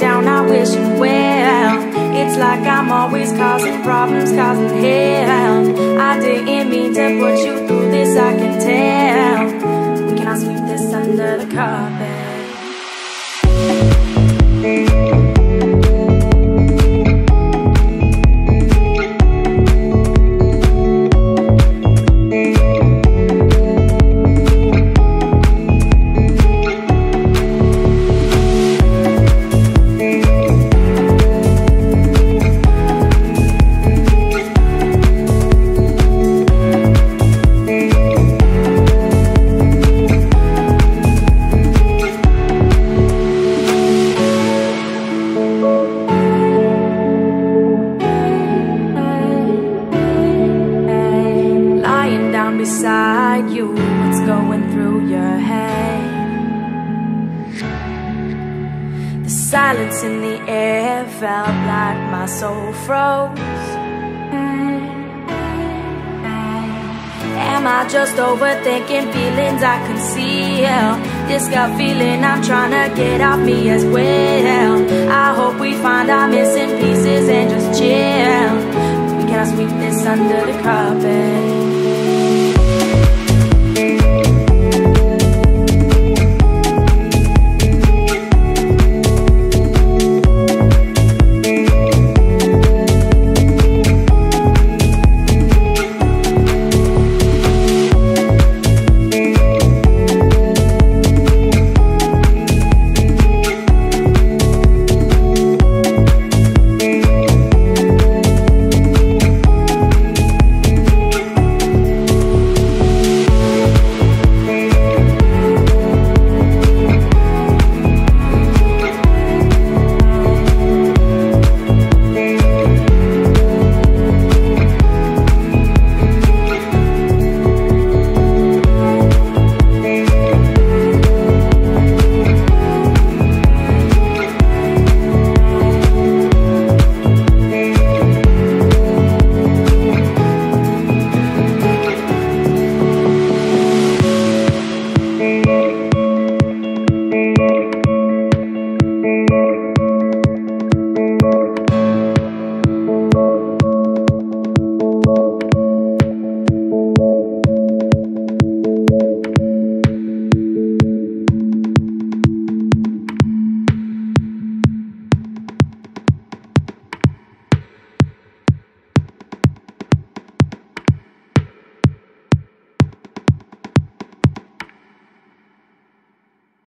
down, I wish you well. It's like I'm always causing problems, causing hell. I didn't beside you, what's going through your head? The silence in the air felt like my soul froze. Am I just overthinking feelings I conceal? This gut feeling I'm trying to get off me as well. I hope we find our missing pieces and just chill. We cannot sweep this under the carpet.